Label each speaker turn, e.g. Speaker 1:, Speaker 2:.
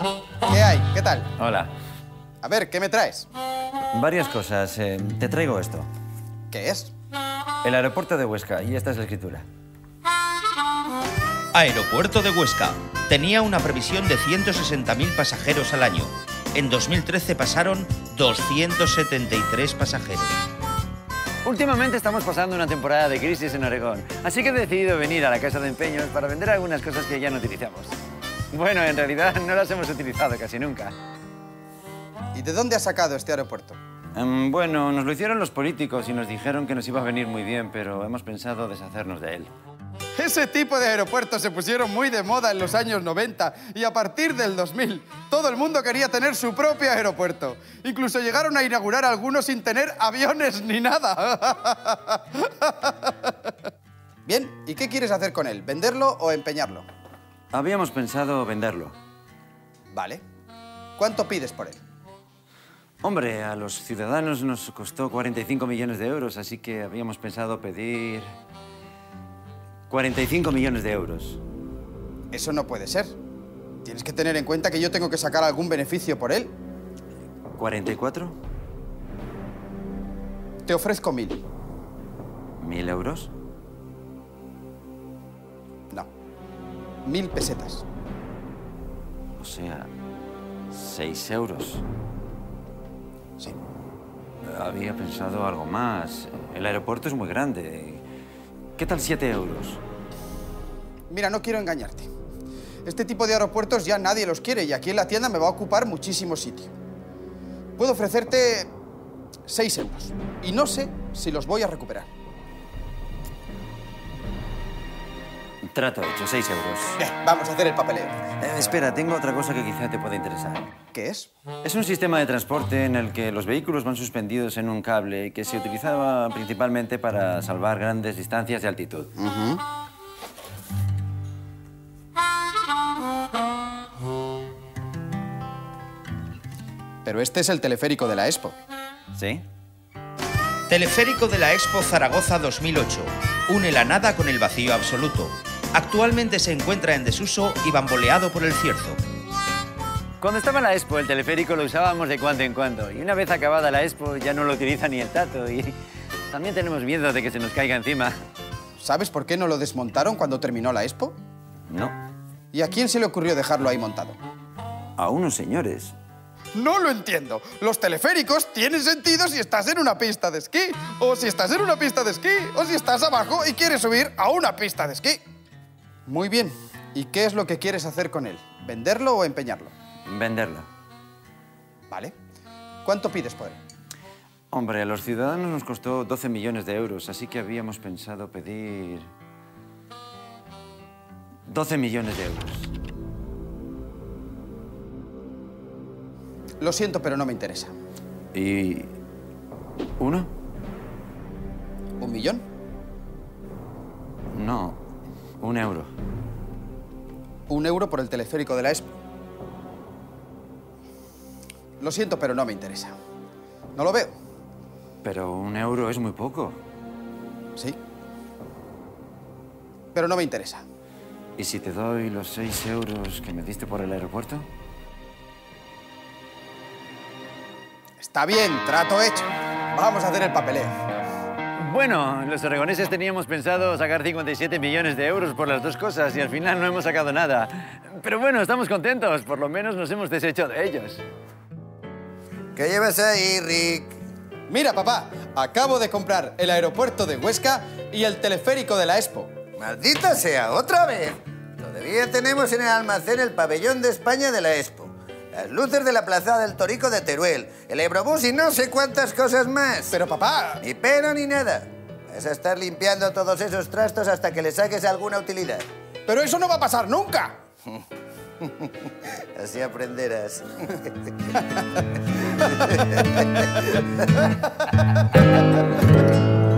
Speaker 1: Papá, ¿qué hay? ¿Qué tal?
Speaker 2: Hola.
Speaker 1: A ver, ¿qué me traes?
Speaker 2: Varias cosas. Eh, te traigo esto.
Speaker 1: ¿Qué es?
Speaker 2: El aeropuerto de Huesca. Y esta es la escritura.
Speaker 3: Aeropuerto de Huesca. Tenía una previsión de 160.000 pasajeros al año. En 2013 pasaron 273 pasajeros.
Speaker 2: Últimamente estamos pasando una temporada de crisis en Oregón, así que he decidido venir a la casa de empeños para vender algunas cosas que ya no utilizamos. Bueno, en realidad no las hemos utilizado casi nunca.
Speaker 1: ¿Y de dónde has sacado este aeropuerto?
Speaker 2: Em, bueno, nos lo hicieron los políticos y nos dijeron que nos iba a venir muy bien, pero hemos pensado deshacernos de él.
Speaker 1: Ese tipo de aeropuertos se pusieron muy de moda en los años 90 y a partir del 2000 todo el mundo quería tener su propio aeropuerto. Incluso llegaron a inaugurar algunos sin tener aviones ni nada. Bien, ¿y qué quieres hacer con él? ¿Venderlo o empeñarlo?
Speaker 2: Habíamos pensado venderlo.
Speaker 1: Vale. ¿Cuánto pides por él?
Speaker 2: Hombre, a los ciudadanos nos costó 45 millones de euros, así que habíamos pensado pedir 45 millones de euros.
Speaker 1: Eso no puede ser. Tienes que tener en cuenta que yo tengo que sacar algún beneficio por él.
Speaker 2: ¿44?
Speaker 1: Te ofrezco mil.
Speaker 2: ¿Mil euros?
Speaker 1: Mil pesetas.
Speaker 2: O sea, seis euros.
Speaker 1: Sí.
Speaker 2: Había pensado algo más. El aeropuerto es muy grande. ¿Qué tal siete euros?
Speaker 1: Mira, no quiero engañarte. Este tipo de aeropuertos ya nadie los quiere y aquí en la tienda me va a ocupar muchísimo sitio. Puedo ofrecerte seis euros y no sé si los voy a recuperar.
Speaker 2: Trato hecho, seis euros.
Speaker 1: Bien, vamos a hacer el papeleo.
Speaker 2: Eh, espera, tengo otra cosa que quizá te pueda interesar.
Speaker 1: ¿Qué es?
Speaker 2: Es un sistema de transporte en el que los vehículos van suspendidos en un cable que se utilizaba principalmente para salvar grandes distancias de altitud.
Speaker 1: Pero este es el teleférico de la Expo.
Speaker 2: ¿Sí?
Speaker 3: Teleférico de la Expo Zaragoza 2008. Une la nada con el vacío absoluto. Actualmente se encuentra en desuso y bamboleado por el cierzo.
Speaker 2: Cuando estaba en la Expo, el teleférico lo usábamos de cuando en cuando. Y una vez acabada la Expo, ya no lo utiliza ni el tato. Y también tenemos miedo de que se nos caiga encima.
Speaker 1: ¿Sabes por qué no lo desmontaron cuando terminó la Expo?
Speaker 2: No.
Speaker 1: ¿Y a quién se le ocurrió dejarlo ahí montado?
Speaker 2: A unos señores.
Speaker 1: No lo entiendo. Los teleféricos tienen sentido si estás en una pista de esquí, o si estás en una pista de esquí, o si estás abajo y quieres subir a una pista de esquí. Muy bien. ¿Y qué es lo que quieres hacer con él? ¿Venderlo o empeñarlo?
Speaker 2: Venderlo.
Speaker 1: Vale. ¿Cuánto pides por él?
Speaker 2: Hombre, a los ciudadanos nos costó 12 millones de euros, así que habíamos pensado pedir... 12 millones de euros.
Speaker 1: Lo siento, pero no me interesa.
Speaker 2: ¿Y... uno?
Speaker 1: ¿Un millón?
Speaker 2: No, un euro.
Speaker 1: Un euro por el teleférico de la Expo. Lo siento, pero no me interesa. No lo veo.
Speaker 2: Pero un euro es muy poco.
Speaker 1: Sí. Pero no me interesa.
Speaker 2: ¿Y si te doy los seis euros que me diste por el aeropuerto?
Speaker 1: Está bien, trato hecho. Vamos a hacer el papeleo.
Speaker 2: Bueno, los oregoneses teníamos pensado sacar 57 millones de euros por las dos cosas y al final no hemos sacado nada. Pero bueno, estamos contentos. Por lo menos nos hemos deshecho de ellos.
Speaker 4: ¿Qué llevas ahí, Rick?
Speaker 1: Mira, papá, acabo de comprar el aeropuerto de Huesca y el teleférico de la Expo.
Speaker 4: ¡Maldita sea! ¡Otra vez! Todavía tenemos en el almacén el pabellón de España de la Expo, las luces de la plaza del Torico de Teruel, el Eurobús y no sé cuántas cosas más.
Speaker 1: Pero, papá...
Speaker 4: Ni pero ni nada. Vas a estar limpiando todos esos trastos hasta que le saques alguna utilidad.
Speaker 1: Pero eso no va a pasar nunca.
Speaker 4: Así aprenderás.